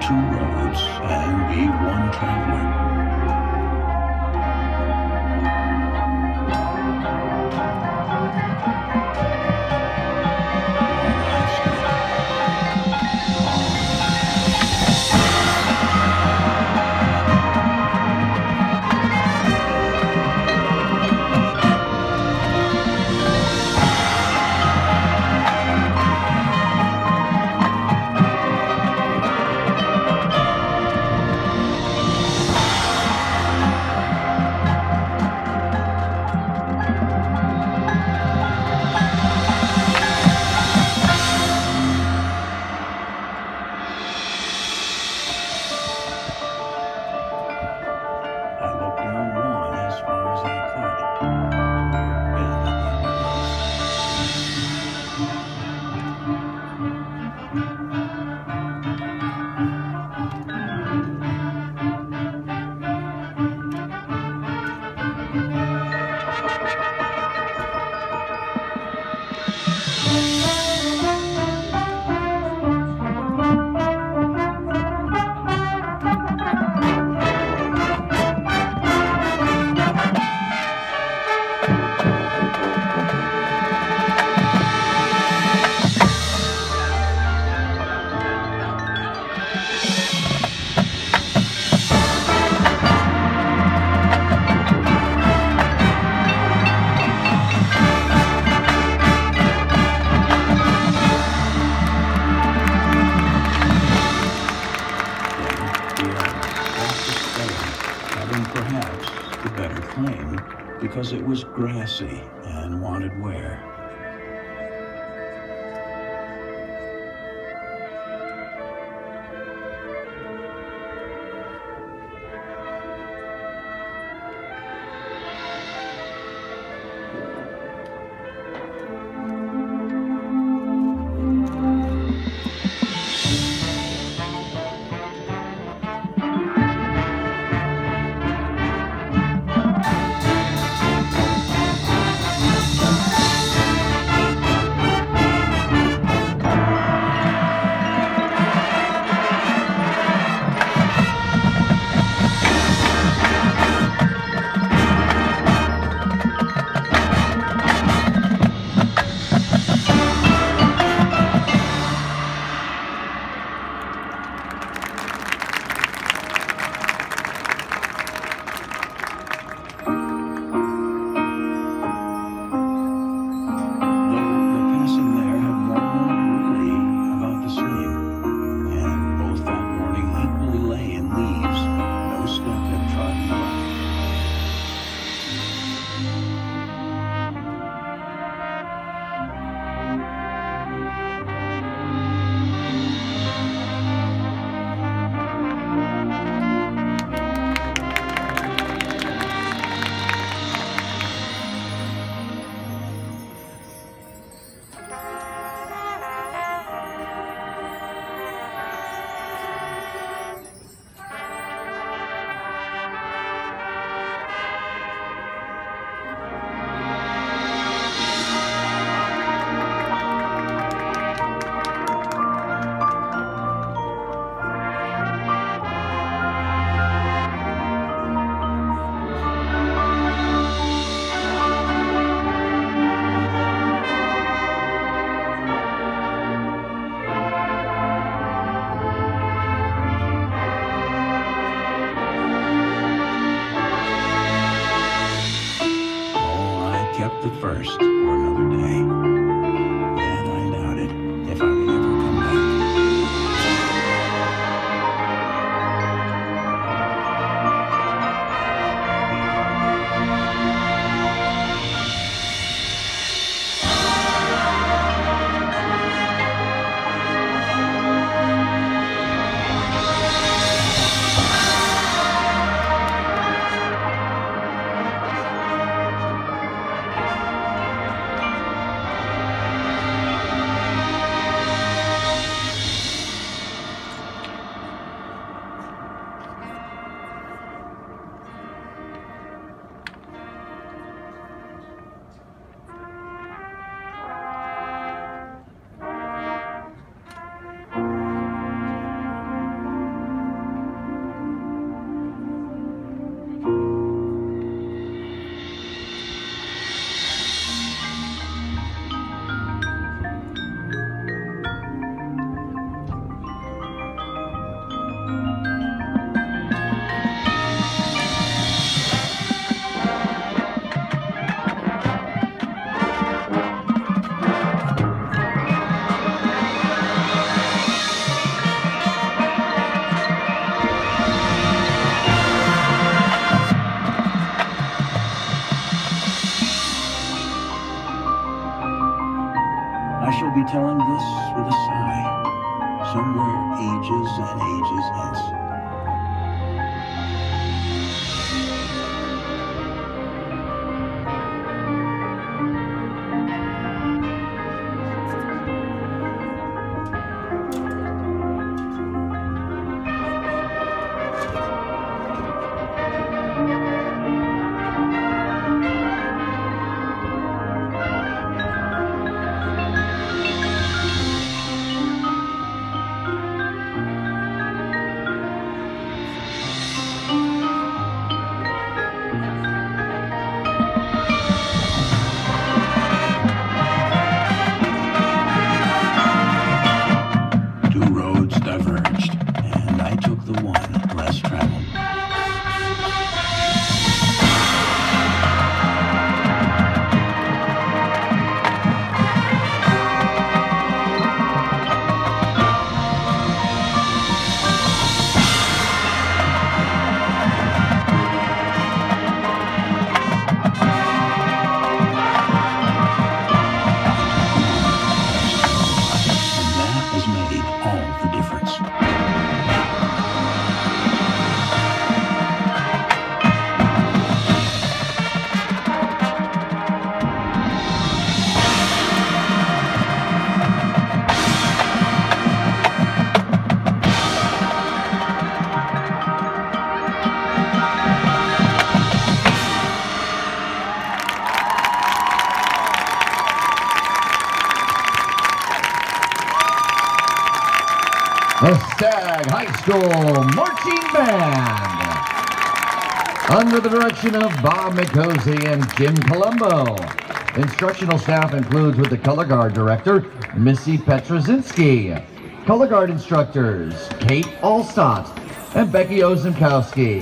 two roads and be one traveler. see and wanted where. The Stagg High School Marching Band. Under the direction of Bob McCosey and Jim Colombo. Instructional staff includes with the color guard director, Missy Petrozinski. Color guard instructors, Kate Allstott and Becky Ozimkowski.